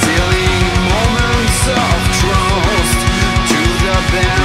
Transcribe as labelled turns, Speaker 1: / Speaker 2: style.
Speaker 1: Stealing moments of trust. To the